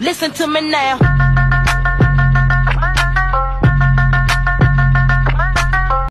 Listen to me now.